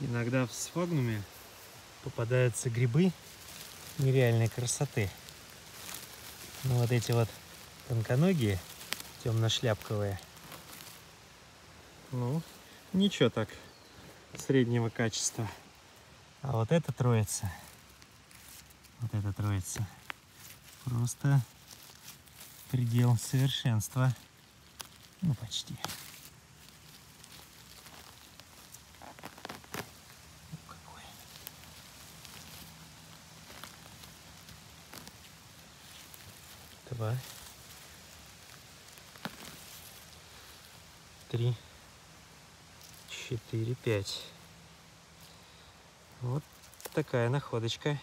Иногда в сфагнуме попадаются грибы нереальной красоты. Ну вот эти вот тонконогие, темно-шляпковые. Ну, ничего так, среднего качества. А вот эта троица, вот эта троица, просто предел совершенства. Ну, почти. Два. Три. Четыре, пять. Вот такая находочка.